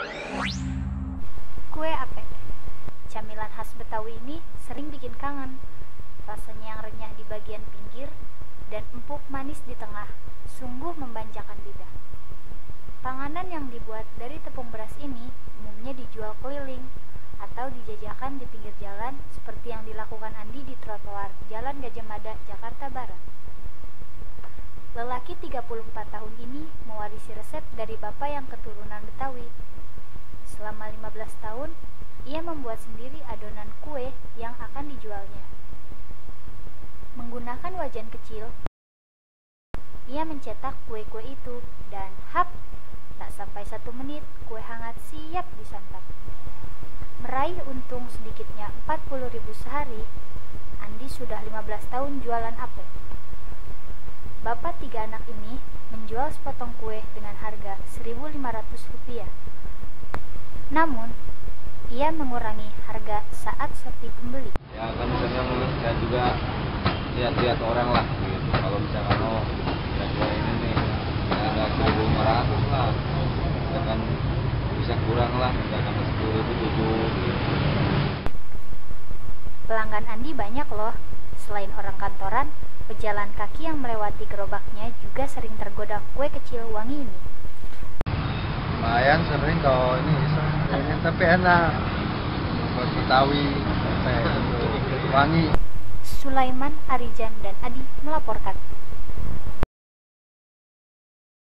Kue ape? Camilan khas Betawi ini sering bikin kangen. Rasanya yang renyah di bagian pinggir dan empuk manis di tengah, sungguh memanjakan lidah. Panganan yang dibuat dari tepung beras ini umumnya dijual keliling atau dijajakan di pinggir jalan seperti yang dilakukan Andi di trotoar Jalan Gajah Mada, Jakarta Barat. Lelaki 34 tahun ini mewarisi resep dari bapak yang keturunan Betawi. Selama 15 tahun, ia membuat sendiri adonan kue yang akan dijualnya. Menggunakan wajan kecil, ia mencetak kue-kue itu dan hap, tak sampai satu menit kue hangat siap disantap. Meraih untung sedikitnya 40 ribu sehari, Andi sudah 15 tahun jualan apel. Bapak tiga anak ini menjual sepotong kue dengan harga 1.500 rupiah. Namun, ia mengurangi harga saat sepi pembeli. ya kan misalnya melihat juga lihat-lihat orang lah gitu kalau misalkan oh bisa jual ini nih ya seribu lima ratus lah misalkan bisa kurang lah misalkan sepuluh ribu tujuh gitu Pelanggan Andi banyak loh. Selain orang kantoran, pejalan kaki yang melewati gerobaknya juga sering tergoda kue kecil wangi ini. lumayan sering kalau ini ini tapi enak buat Betawi wangi Sulaiman, Arijan, dan Adi melaporkan.